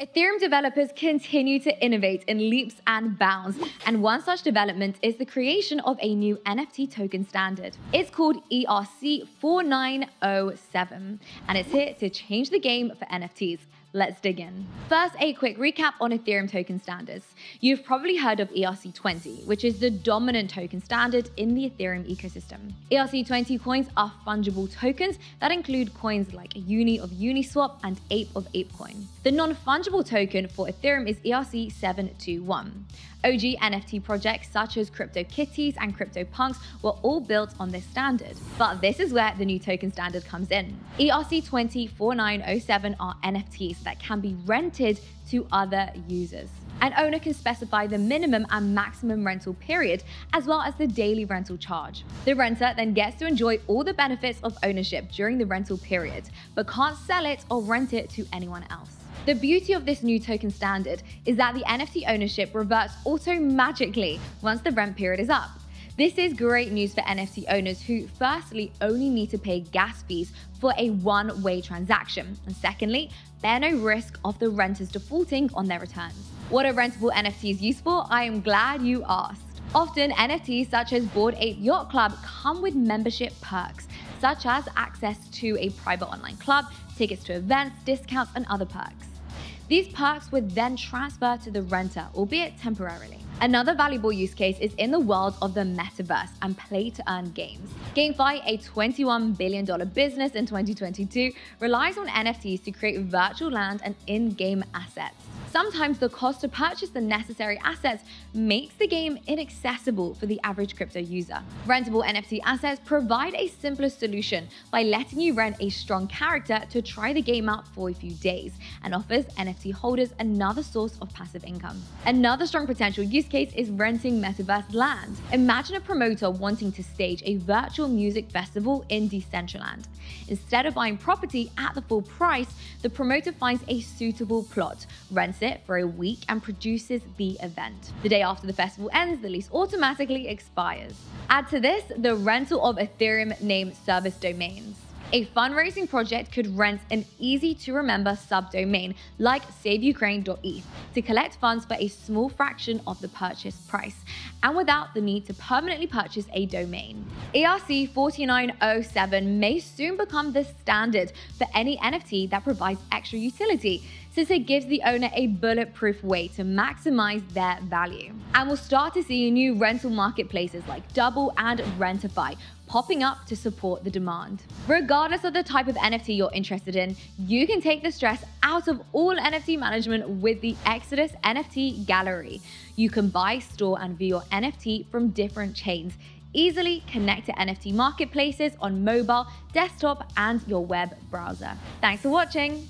Ethereum developers continue to innovate in leaps and bounds, and one such development is the creation of a new NFT token standard. It's called ERC 4907, and it's here to change the game for NFTs. Let's dig in. First, a quick recap on Ethereum token standards. You've probably heard of ERC20, which is the dominant token standard in the Ethereum ecosystem. ERC20 coins are fungible tokens that include coins like Uni of Uniswap and Ape of Apecoin. The non fungible token for Ethereum is ERC721. OG NFT projects such as CryptoKitties and CryptoPunks were all built on this standard. But this is where the new token standard comes in. ERC204907 are NFTs that can be rented to other users. An owner can specify the minimum and maximum rental period, as well as the daily rental charge. The renter then gets to enjoy all the benefits of ownership during the rental period, but can't sell it or rent it to anyone else. The beauty of this new token standard is that the NFT ownership reverts auto magically once the rent period is up. This is great news for NFT owners who, firstly, only need to pay gas fees for a one way transaction, and secondly, bear no risk of the renters defaulting on their returns. What are rentable NFTs used for? I am glad you asked. Often, NFTs such as Bored Ape Yacht Club come with membership perks, such as access to a private online club, tickets to events, discounts, and other perks. These perks would then transfer to the renter, albeit temporarily. Another valuable use case is in the world of the metaverse and play to earn games. GameFi, a $21 billion business in 2022, relies on NFTs to create virtual land and in game assets. Sometimes the cost to purchase the necessary assets makes the game inaccessible for the average crypto user. Rentable NFT assets provide a simpler solution by letting you rent a strong character to try the game out for a few days and offers NFT holders another source of passive income. Another strong potential use case is renting metaverse land. Imagine a promoter wanting to stage a virtual music festival in Decentraland. Instead of buying property at the full price, the promoter finds a suitable plot, rents it for a week, and produces the event. The day after the festival ends, the lease automatically expires. Add to this the rental of Ethereum name service domains. A fundraising project could rent an easy to remember subdomain like saveukraine.eth to collect funds for a small fraction of the purchase price and without the need to permanently purchase a domain. ERC 4907 may soon become the standard for any NFT that provides extra utility since it gives the owner a bulletproof way to maximize their value. And we'll start to see new rental marketplaces like Double and Rentify popping up to support the demand. Regardless of the type of NFT you're interested in, you can take the stress out of all NFT management with the Exodus NFT Gallery. You can buy, store, and view your NFT from different chains. Easily connect to NFT marketplaces on mobile, desktop, and your web browser. Thanks for watching.